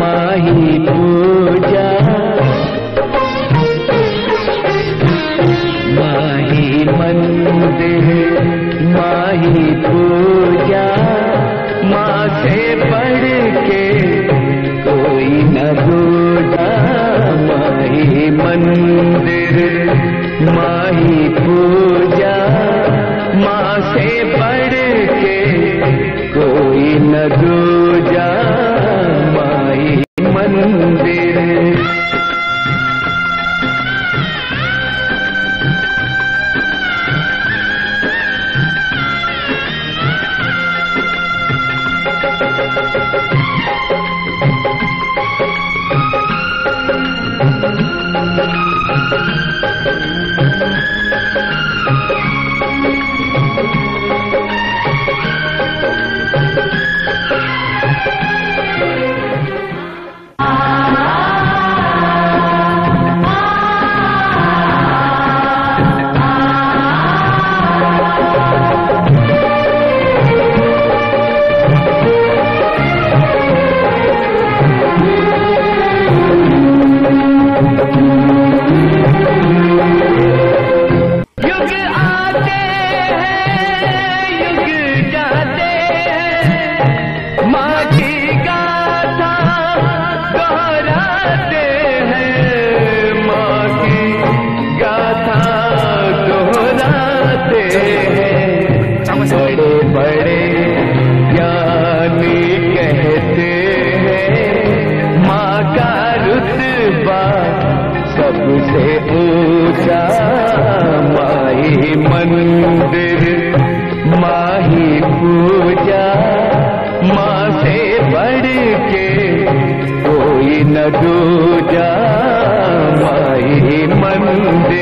माही पूजा। माही मंदिर माही पूजा। माँ से पढ़ के सबसे ऊँचा माही मंदिर, माही पूजा, माँ से बढ़ के कोई न दूजा माही मंदिर।